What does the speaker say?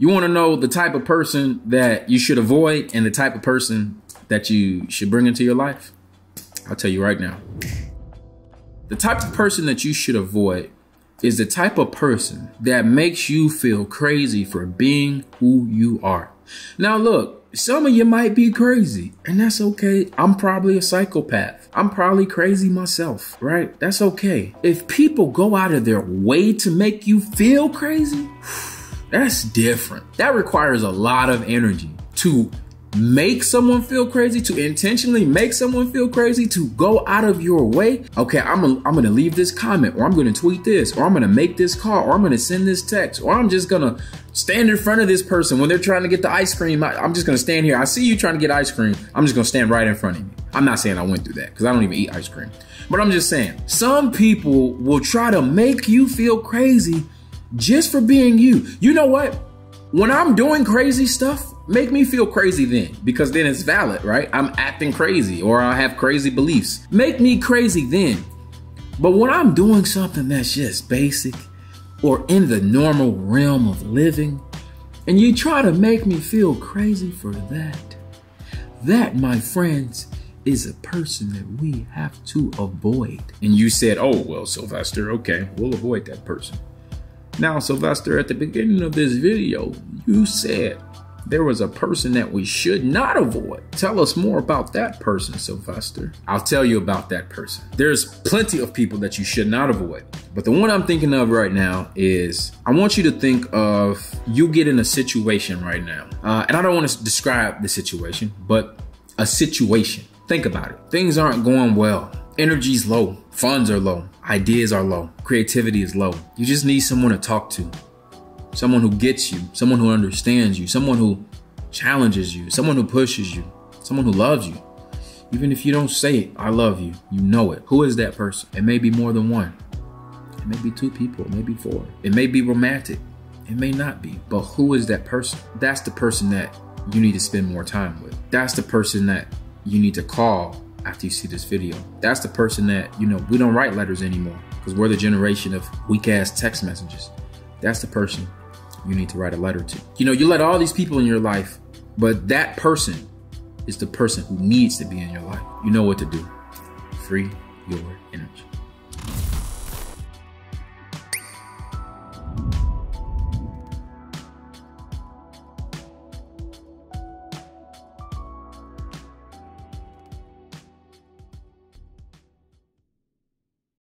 You want to know the type of person that you should avoid and the type of person that you should bring into your life? I'll tell you right now. The type of person that you should avoid is the type of person that makes you feel crazy for being who you are. Now, look, some of you might be crazy, and that's okay. I'm probably a psychopath. I'm probably crazy myself, right? That's okay. If people go out of their way to make you feel crazy, that's different. That requires a lot of energy to make someone feel crazy, to intentionally make someone feel crazy, to go out of your way. Okay, I'm gonna, I'm gonna leave this comment, or I'm gonna tweet this, or I'm gonna make this call, or I'm gonna send this text, or I'm just gonna stand in front of this person when they're trying to get the ice cream. I, am just gonna stand here. I see you trying to get ice cream. I'm just gonna stand right in front of you. I'm not saying I went through that because I don't even eat ice cream. But I'm just saying, some people will try to make you feel crazy just for being you. You know what? When I'm doing crazy stuff, make me feel crazy then because then it's valid, right? I'm acting crazy or I have crazy beliefs. Make me crazy then. But when I'm doing something that's just basic or in the normal realm of living, and you try to make me feel crazy for that, that, my friends, is a person that we have to avoid. And you said, oh, well, Sylvester, okay, we'll avoid that person. Now, Sylvester, at the beginning of this video, you said there was a person that we should not avoid. Tell us more about that person, Sylvester. I'll tell you about that person. There's plenty of people that you should not avoid. But the one I'm thinking of right now is I want you to think of you get in a situation right now. Uh, and I don't want to describe the situation, but a situation. Think about it. Things aren't going well. Energy's low. Funds are low. Ideas are low. Creativity is low. You just need someone to talk to someone who gets you, someone who understands you, someone who challenges you, someone who pushes you, someone who loves you. Even if you don't say it, I love you, you know it. Who is that person? It may be more than one. It may be two people, it may be four. It may be romantic. It may not be. But who is that person? That's the person that you need to spend more time with. That's the person that you need to call after you see this video. That's the person that, you know, we don't write letters anymore because we're the generation of weak ass text messages. That's the person you need to write a letter to. You know, you let all these people in your life, but that person is the person who needs to be in your life. You know what to do. Free your energy.